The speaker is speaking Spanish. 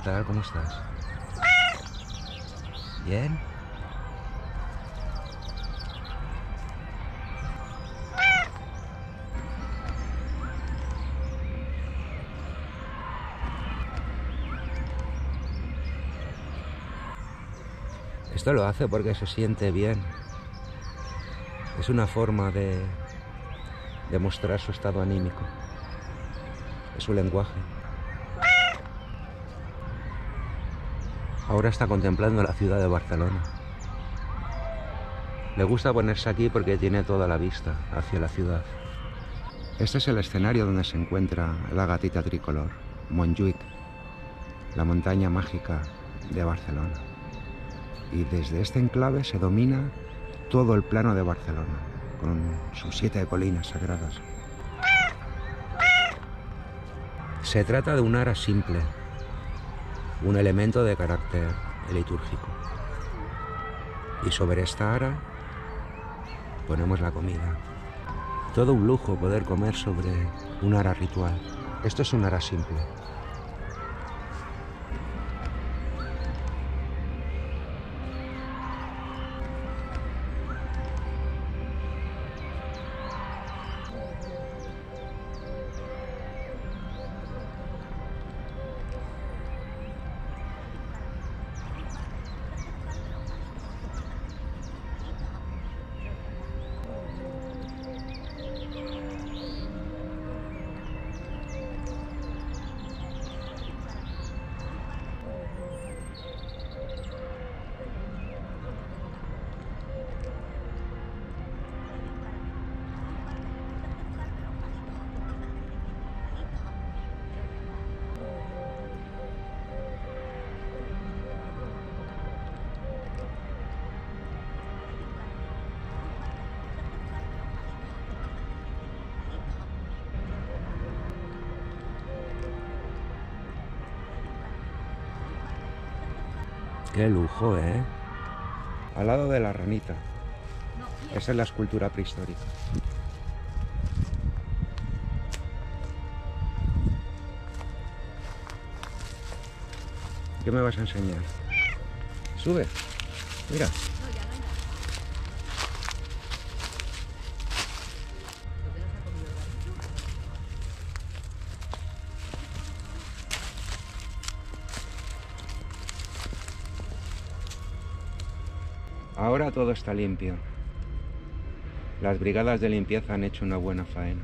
tal? ¿Cómo estás? ¿Bien? Esto lo hace porque se siente bien. Es una forma de, de mostrar su estado anímico. Es su lenguaje. Ahora está contemplando la ciudad de Barcelona. Le gusta ponerse aquí porque tiene toda la vista hacia la ciudad. Este es el escenario donde se encuentra la gatita tricolor, Montjuic, la montaña mágica de Barcelona. Y desde este enclave se domina todo el plano de Barcelona, con sus siete colinas sagradas. Se trata de un ara simple, un elemento de carácter litúrgico. Y sobre esta ara ponemos la comida. Todo un lujo poder comer sobre un ara ritual. Esto es un ara simple. Qué lujo, ¿eh? Al lado de la ranita. Esa es la escultura prehistórica. ¿Qué me vas a enseñar? Sube. Mira. Ahora todo está limpio. Las brigadas de limpieza han hecho una buena faena.